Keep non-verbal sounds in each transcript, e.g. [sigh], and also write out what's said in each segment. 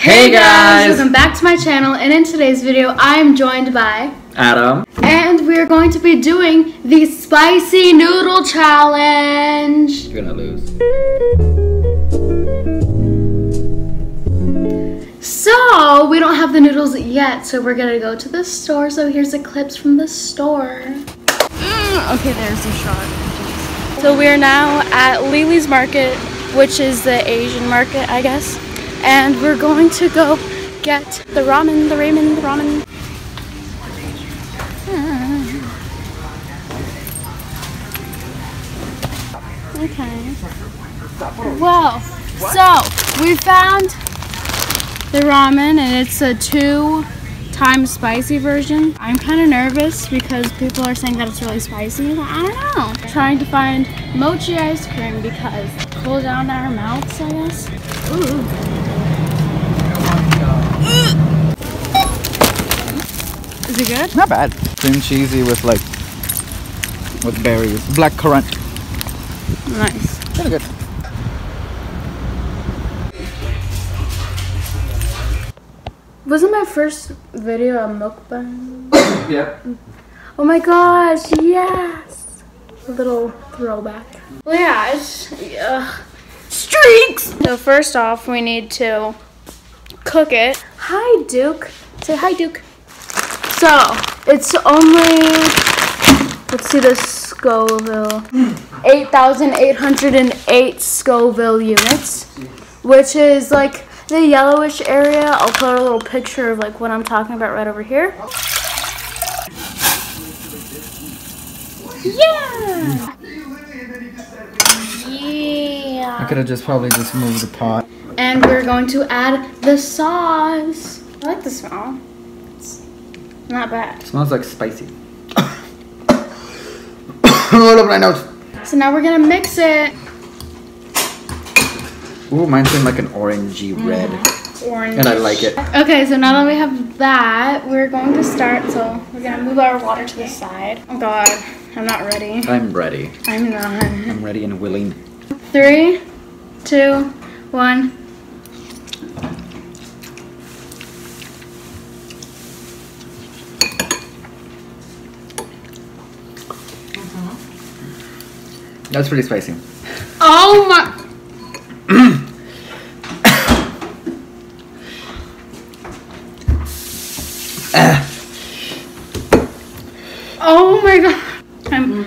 Hey guys! Welcome back to my channel and in today's video I'm joined by Adam. and we're going to be doing the spicy noodle challenge. You're gonna lose. So we don't have the noodles yet so we're gonna go to the store so here's the clips from the store. Mm, okay there's the shot. So we are now at Lily's Market which is the Asian market I guess and we're going to go get the ramen, the ramen, the ramen. Okay. Well, so we found the ramen and it's a two times spicy version. I'm kind of nervous because people are saying that it's really spicy. I don't know. Trying to find mochi ice cream because cool down our mouths, I guess. Ooh. Is it good? Not bad. Cream cheesy with like with berries. Black currant. Nice. Kind of good. Wasn't my first video a mukbang? [coughs] Yep. Oh my gosh, yes! A little throwback. Well, yeah, it's uh, streaks. So first off, we need to cook it. Hi, Duke. Say hi, Duke. So it's only let's see the Scoville, 8,808 Scoville units, which is like the yellowish area. I'll put a little picture of like what I'm talking about right over here. Yeah. Yeah! I could have just probably just moved the pot. And we're going to add the sauce. I like the smell. Not bad. smells like spicy. [coughs] All over my nose. So now we're gonna mix it. Ooh, mine's in like an orangey mm-hmm. red. Orange. And I like it. Okay, so now that we have that, we're going to start. So we're gonna move our water to the side. Oh God, I'm not ready. I'm ready. I'm not. I'm ready and willing. Three, two, one. That's pretty spicy. Oh my. oh my god. I'm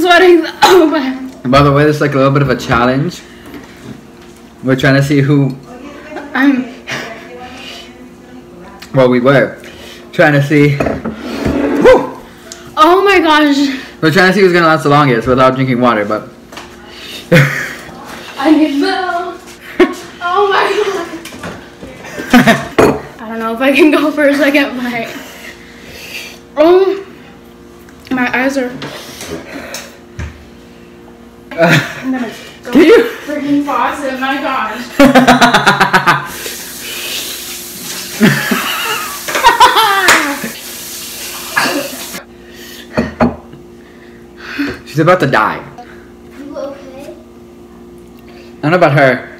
sweating. Oh my. By the way, this is like a little bit of a challenge. We're trying to see who, I'm. well, we were trying to see, Oh my gosh. We're trying to see who's gonna last the longest without drinking water, but I need milk. Oh my god. [laughs] I don't know if I can go for a second bite. Oh. Um, my eyes are. I'm gonna go Can you? freaking faucet. My gosh. [laughs] She's about to die. You okay? I don't know about her.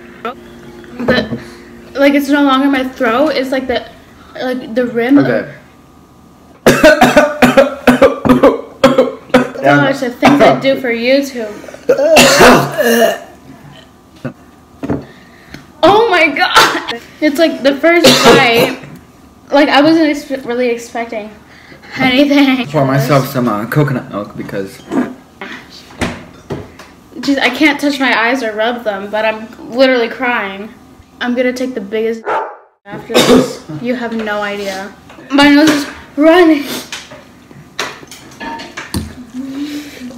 The, like it's no longer my throat. It's like the, like the rim. Okay. [coughs] Gosh, the things I do for YouTube. [coughs] Oh my god! It's like the first bite. Like I wasn't expe- really expecting anything. Pour myself some uh, coconut milk because Jeez, I can't touch my eyes or rub them, but I'm literally crying. I'm gonna take the biggest [coughs] after this. You have no idea. My nose is running.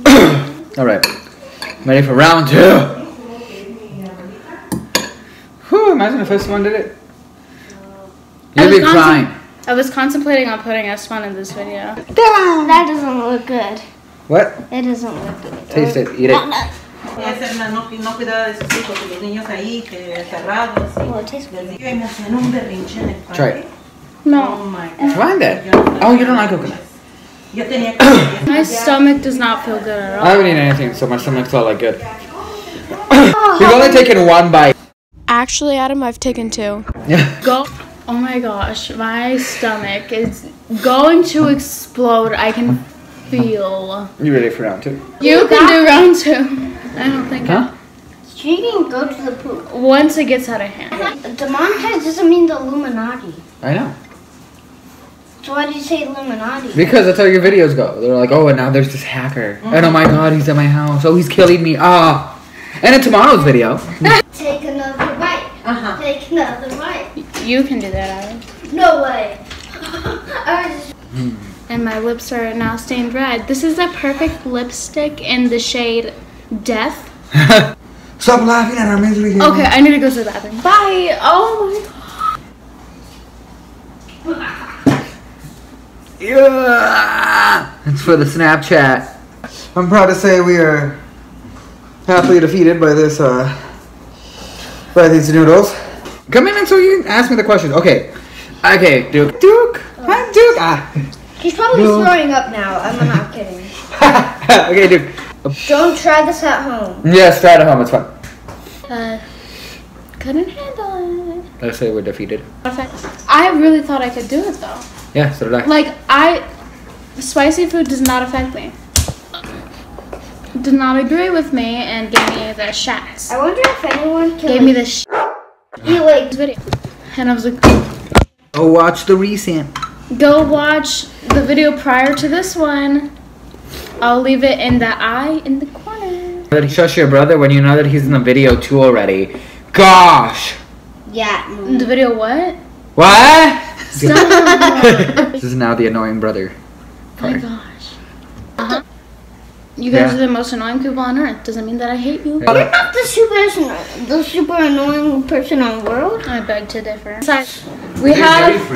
[coughs] all right, ready for round two. Whew, imagine if this one did it. You'd be crying. I was contemplating on putting S1 in this video. That doesn't look good. What? It doesn't look good. Taste it. Eat it. Y hacer una- no, no cuidaba de sus hijos, que los niños ahí, que encerrados. y- Well, it tastes good. Yo emocioné un berrinche en el parque. Try it. Oh my god. Try that. Oh, you don't like coconut. Yo tenía que. [coughs] My stomach does not feel good at all. I haven't eaten anything, so my stomach felt like good. [coughs] We've only taken one bite. Actually, Adam, I've taken two. Yeah. Go. Oh my gosh, my stomach is going to explode. I can feel. You ready for round two? You can do round two. I don't think. Huh? She can go to the poop. Once it gets out of hand. Uh-huh. Demonetize doesn't mean the Illuminati. I know. So why did you say Illuminati? Because that's how your videos go. They're like, oh, and now there's this hacker. And oh my god, he's at my house. Oh, he's killing me. Ah. And in tomorrow's video. [laughs] Take another bite. Ajá. Take another bite. You can do that, Adam. No way. [laughs] I was just And my lips are now stained red. This is the perfect lipstick in the shade Death. [laughs] Stop laughing at our misery here. Okay, I need to go to the bathroom. Bye. Oh my god. Yeah. It's for the Snapchat. I'm proud to say we are happily defeated by this, uh, by these noodles. Come in and so you can ask me the question. Okay. Okay, Duke. Duke. Hi, Duke. Ah. He's probably No. throwing up now. I'm not kidding. [laughs] okay, Duke. Don't try this at home. Yes, try it at home. It's fun. Uh, couldn't handle it. Let's say we're defeated. I really thought I could do it though. Yeah, so did I. Like I, spicy food does not affect me. Did not agree with me and gave me the shots. I wonder if anyone can Gave me the sh- eat like video, and I was like, Oh, watch the recent. go watch the video prior to this one. I'll leave it in the eye in the corner. That he shush your brother when you know that he's in the video too already. Gosh. yeah. The video what? What? [laughs] This is now the annoying brother. Oh my gosh. Uh-huh. You guys Yeah. are the most annoying people on earth. Doesn't mean that I hate you. You're not the super the super annoying person on the world. I beg to differ. We have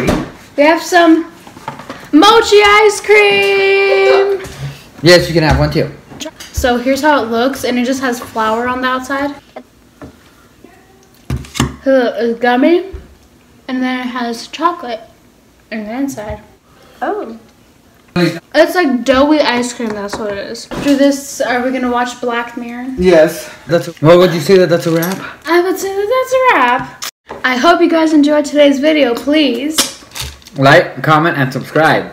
we have some mochi ice cream. Yes, you can have one too. So here's how it looks, and it just has flour on the outside. It's gummy, and then it has chocolate in the inside. Oh. It's like doughy ice cream. That's what it is. After this, are we gonna watch Black Mirror? Yes. That's. What would you say that that's a wrap? I would say that that's a wrap. I hope you guys enjoyed today's video. Please. Like, comment, and subscribe.